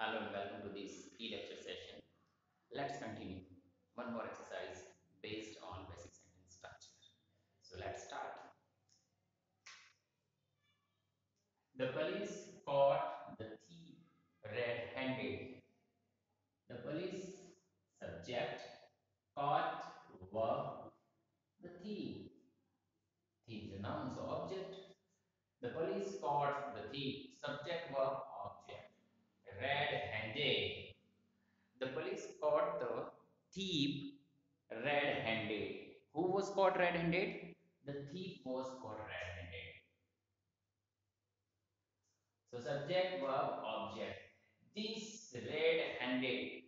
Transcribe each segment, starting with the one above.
Hello and welcome to this e-lecture session. Let's continue. One more exercise based on basic sentence structure. So let's start. The police caught the thief red-handed. The police subject caught verb the thief. Thief is a noun, so object. The police caught the thief. Subject verb. Red-handed. The police caught the thief red-handed. Who was caught red-handed? The thief was caught red-handed. So subject verb object. This red-handed.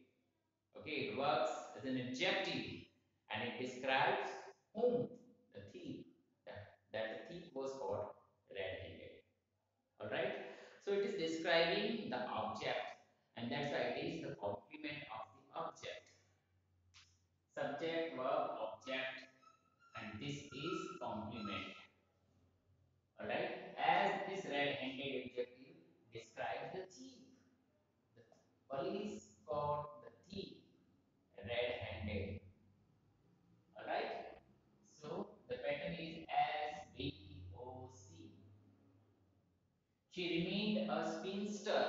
Okay, it works as an adjective and it describes whom the thief that, that the thief was caught red-handed. Alright. So it is describing the object and that's why it is the complement of the object. Subject, verb, object and this is complement. Alright. As this red-handed adjective describes the thief. The police caught the thief red-handed. Alright. So the pattern is S V O C. She remained a spinster.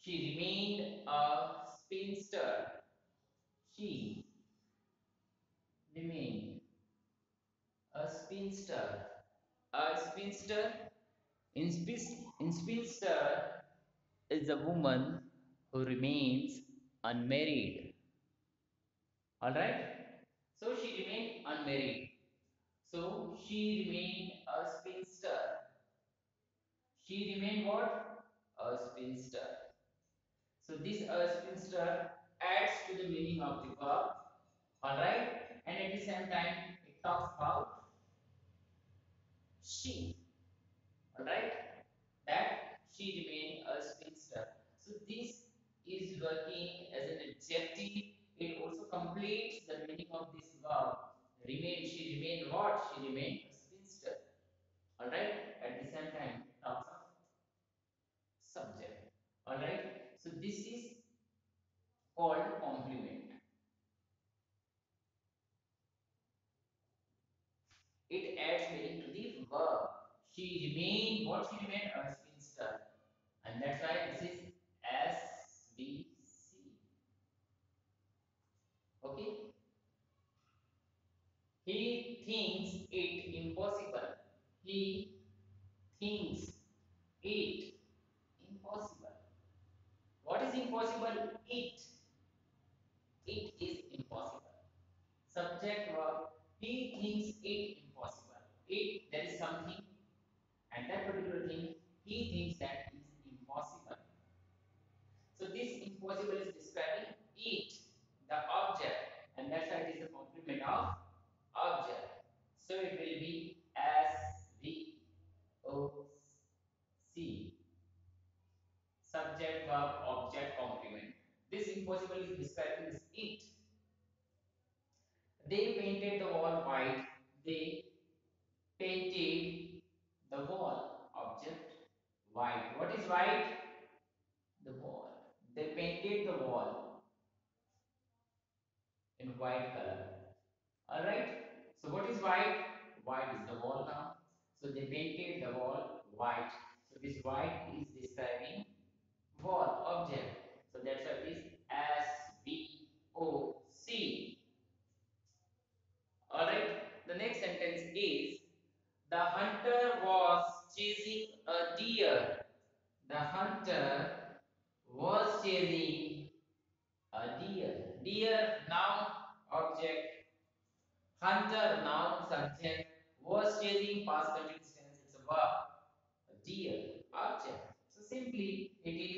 She remained a spinster. She remained a spinster. A spinster in, spin, in spinster is a woman who remains unmarried. Alright? So she remained unmarried. So she remained a spinster. She remained what? A spinster. So this a spinster adds to the meaning of the verb. Alright? And at the same time it talks about she. Alright? That she remained a spinster. So this is working as an adjective. It also completes the meaning of this verb. Remain, she remained what? She remained a spinster. Alright? At the same time, it talks of subject. Alright? So this is called complement. It adds meaning to the verb. She remained, what she remained? A spinster. And that's why this is SVC. Okay? He thinks it impossible. He thinks it impossible. What is It. It is impossible. Subject verb. He thinks it impossible. It, there is something, and that particular thing, he thinks that is impossible. So this impossible is describing it, the object, and that's why it is the complement of object. So it will be Subject verb object complement. This impossible is describing it. They painted the wall white. They painted the wall object white. What is white? The wall. They painted the wall in white color. Alright. So what is white? White is the wall now. So they painted the wall white. So this white is describing wall object. So that's why it is S V O C. Alright. The next sentence is the hunter was chasing a deer. The hunter was chasing a deer. Deer noun object. Hunter noun subject. Was chasing past continuous tense. It's a verb. A deer object. So simply it is